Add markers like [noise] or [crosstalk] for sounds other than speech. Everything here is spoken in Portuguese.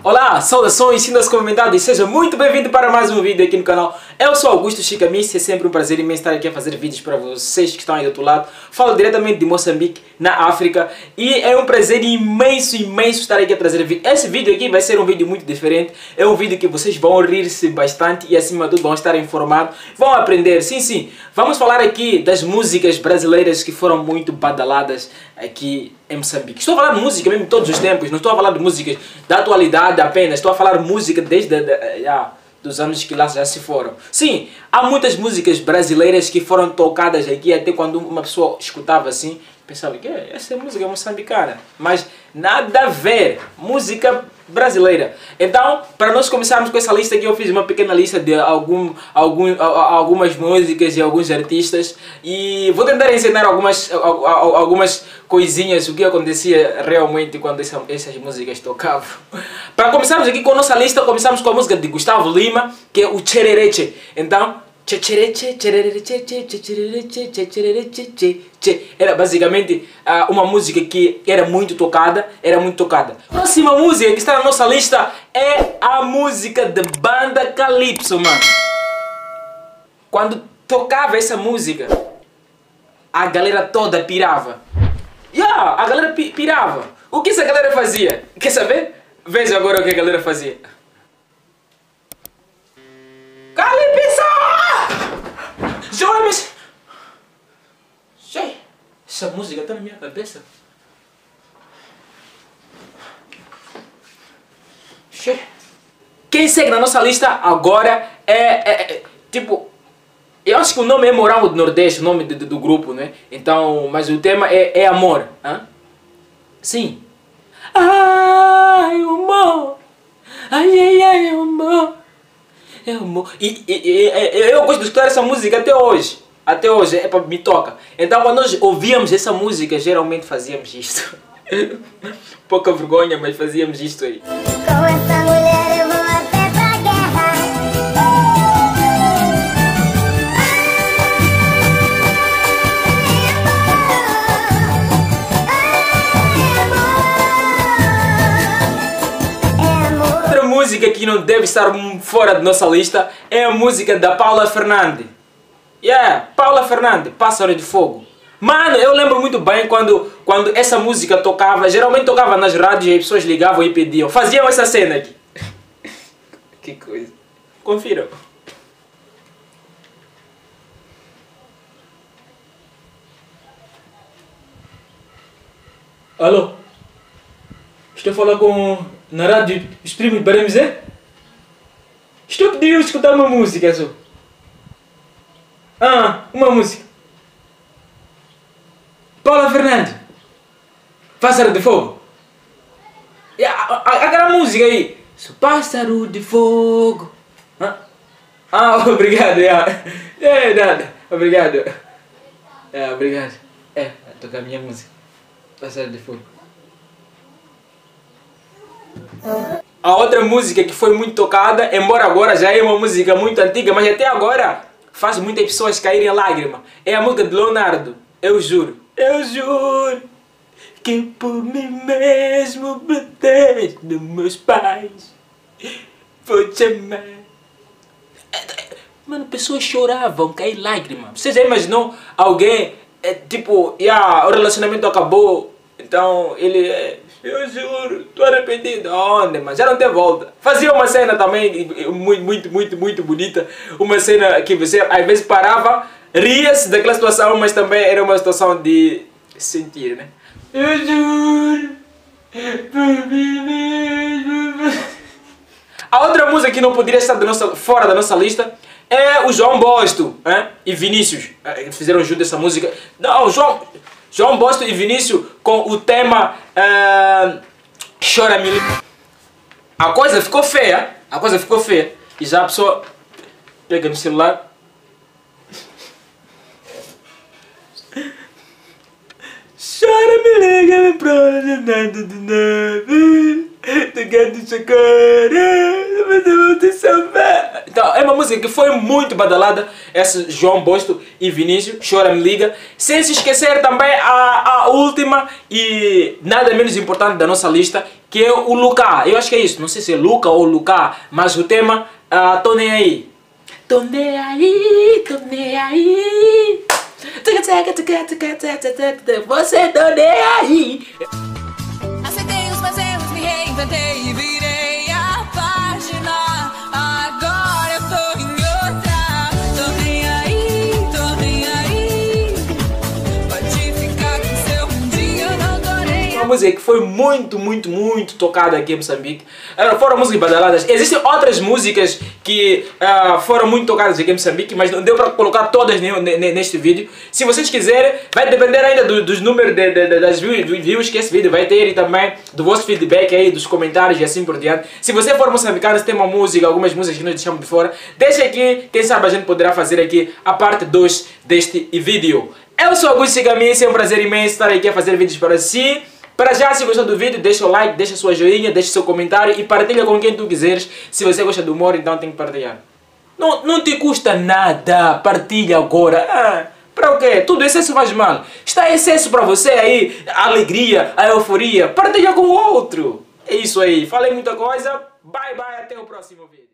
Olá, saudações, sintas comentadas e seja muito bem-vindo para mais um vídeo aqui no canal. Eu sou Augusto Chicamice, é sempre um prazer imenso estar aqui a fazer vídeos para vocês que estão aí do outro lado. Falo diretamente de Moçambique, na África, e é um prazer imenso, imenso estar aqui a trazer vídeo. Esse vídeo aqui vai ser um vídeo muito diferente, é um vídeo que vocês vão rir-se bastante e acima de tudo vão estar informados, vão aprender. Sim, sim, vamos falar aqui das músicas brasileiras que foram muito badaladas aqui em Moçambique. Estou a falar de música mesmo todos os tempos, não estou a falar de músicas da atualidade apenas, estou a falar música desde já, dos anos que lá já se foram. Sim, há muitas músicas brasileiras que foram tocadas aqui, até quando uma pessoa escutava assim, pensava que essa é música moçambicana, mas nada a ver, música brasileira. Então, para nós começarmos com essa lista aqui, eu fiz uma pequena lista de algum, algum, algumas músicas e alguns artistas e vou tentar ensinar algumas, algumas coisinhas, o que acontecia realmente quando essa, essas músicas tocavam. Para começarmos aqui com a nossa lista, começamos com a música de Gustavo Lima, que é o Cherereche. Então, era basicamente uh, uma música que era muito tocada, era muito tocada. Próxima música que está na nossa lista é a música de banda Calypso, mano. Quando tocava essa música, a galera toda pirava. Yeah, a galera pi pirava. O que essa galera fazia? Quer saber? Veja agora o que a galera fazia. Essa música está na minha cabeça. Quem segue na nossa lista agora é, é, é, tipo, eu acho que o nome é Morango do Nordeste, o nome do, do, do grupo, né? Então, mas o tema é, é amor, hein? Sim. Ai, amor, ai, ai, ai, amor. É amor. E, e, e, eu gosto de escutar essa música até hoje. Até hoje, é para me toca. Então quando nós ouvíamos essa música, geralmente fazíamos isto. [laughs] Pouca vergonha, mas fazíamos isto aí. Com essa mulher eu vou até pra guerra. Outra música que não deve estar fora da nossa lista é a música da Paula Fernandes. Yeah, Paula Fernandes, Pássaro de Fogo. Mano, eu lembro muito bem quando, quando essa música tocava, geralmente tocava nas rádios e as pessoas ligavam e pediam. Faziam essa cena aqui. [laughs] que coisa. Confiram. Alô? Estou a falar com... na rádio Os Primos de Baremizé? Estou a pedir escutar uma música, só. Ah, uma música. Paula Fernandes. Pássaro de Fogo. Aquela música aí. Sou pássaro de fogo. Ah, ah [laughs] obrigado. É, é nada. Obrigado. É, obrigado. É, tocar a minha música. Pássaro de Fogo. A outra música que foi muito tocada, embora agora já é uma música muito antiga, mas até agora faz muitas pessoas caírem em lágrima. É a música de Leonardo. Eu juro. Eu juro que por mim mesmo protejo meus pais. Vou te amar. Mano, pessoas choravam, cair lágrima. Você já imaginou alguém, é, tipo, yeah, o relacionamento acabou, então ele é, eu juro, tô arrependido. Onde, mas já não tem volta. Fazia uma cena também muito, muito, muito, muito bonita. Uma cena que você às vezes parava, ria-se daquela situação, mas também era uma situação de sentir, né? Eu juro, por mim mesmo. A outra música que não poderia estar da nossa, fora da nossa lista é o João Bosto hein? e Vinícius. Fizeram junto essa música. Não, João, João Bosto e Vinícius com o tema uh, Chora Me A coisa ficou feia, a coisa ficou feia. E já a pessoa pega no celular. Chora, me liga, me prova. Tu quer te chocar, mas eu vou te salvar. Então, é uma música que foi muito badalada. Esse João Bosto e Vinícius, Chora Me Liga. Sem se esquecer também a, a última e nada menos importante da nossa lista, que é o Luca. Eu acho que é isso, não sei se é Luca ou Luca, mas o tema, uh, tô nem aí. Tô nem aí, tô nem aí. Você tô nem aí. Música que foi muito, muito, muito tocada aqui em Moçambique. Foram músicas badaladas. Existem outras músicas que ah, foram muito tocadas aqui em Moçambique, mas não deu para colocar todas ne- ne- neste vídeo. Se vocês quiserem, vai depender ainda do- dos números de, de- de- das view- views que esse vídeo vai ter e também do vosso feedback aí, dos comentários e assim por diante. Se você for moçambicano, se tem uma música, algumas músicas que nós deixamos de fora, deixa aqui, quem sabe a gente poderá fazer aqui a parte 2 deste vídeo. Eu sou Augusto Sigamice, é um prazer imenso estar aqui a fazer vídeos para si. Para já, se gostou do vídeo, deixa o like, deixa sua joinha, deixa seu comentário e partilha com quem tu quiseres. Se você gosta do humor, então tem que partilhar. Não, não te custa nada, partilha agora. Ah, para o quê? Tudo excesso faz mal. Está excesso para você aí, a alegria, a euforia. Partilha com o outro. É isso aí. Falei muita coisa. Bye bye, até o próximo vídeo.